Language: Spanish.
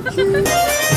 Gracias.